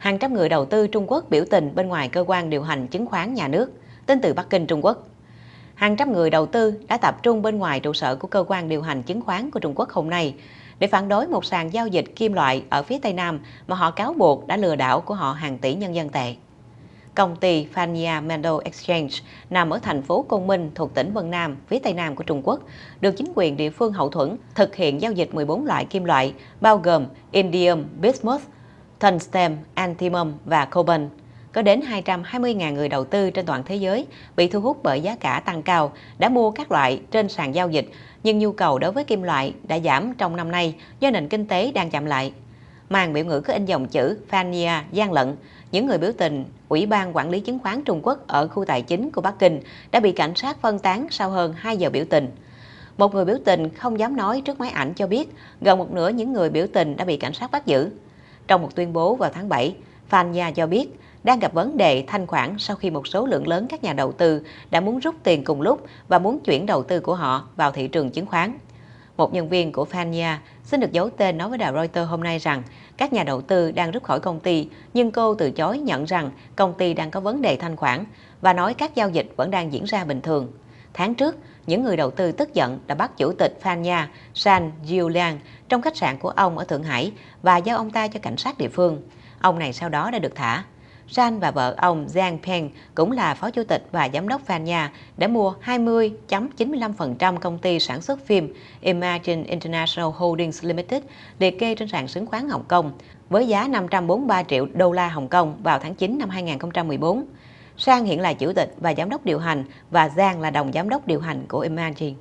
hàng trăm người đầu tư Trung Quốc biểu tình bên ngoài cơ quan điều hành chứng khoán nhà nước, tin từ Bắc Kinh Trung Quốc. Hàng trăm người đầu tư đã tập trung bên ngoài trụ sở của cơ quan điều hành chứng khoán của Trung Quốc hôm nay để phản đối một sàn giao dịch kim loại ở phía Tây Nam mà họ cáo buộc đã lừa đảo của họ hàng tỷ nhân dân tệ. Công ty Fania Metal Exchange nằm ở thành phố Côn Minh thuộc tỉnh Vân Nam, phía Tây Nam của Trung Quốc, được chính quyền địa phương hậu thuẫn thực hiện giao dịch 14 loại kim loại bao gồm indium, bismuth, tungsten, antimum và carbon. Có đến 220.000 người đầu tư trên toàn thế giới bị thu hút bởi giá cả tăng cao, đã mua các loại trên sàn giao dịch, nhưng nhu cầu đối với kim loại đã giảm trong năm nay do nền kinh tế đang chậm lại. Màn biểu ngữ có in dòng chữ Fania gian lận, những người biểu tình Ủy ban Quản lý Chứng khoán Trung Quốc ở khu tài chính của Bắc Kinh đã bị cảnh sát phân tán sau hơn 2 giờ biểu tình. Một người biểu tình không dám nói trước máy ảnh cho biết gần một nửa những người biểu tình đã bị cảnh sát bắt giữ. Trong một tuyên bố vào tháng 7, Fania cho biết đang gặp vấn đề thanh khoản sau khi một số lượng lớn các nhà đầu tư đã muốn rút tiền cùng lúc và muốn chuyển đầu tư của họ vào thị trường chứng khoán. Một nhân viên của Fania xin được giấu tên nói với đài Reuters hôm nay rằng các nhà đầu tư đang rút khỏi công ty, nhưng cô từ chối nhận rằng công ty đang có vấn đề thanh khoản và nói các giao dịch vẫn đang diễn ra bình thường. Tháng trước, những người đầu tư tức giận đã bắt chủ tịch Fania San Jiuliang trong khách sạn của ông ở Thượng Hải và giao ông ta cho cảnh sát địa phương. Ông này sau đó đã được thả. Jan và vợ ông Zhang Peng cũng là phó chủ tịch và giám đốc Fania đã mua 20.95% công ty sản xuất phim Imagine International Holdings Limited liệt kê trên sàn chứng khoán Hồng Kông với giá 543 triệu đô la Hồng Kông vào tháng 9 năm 2014. Sang hiện là chủ tịch và giám đốc điều hành và Giang là đồng giám đốc điều hành của Imagine.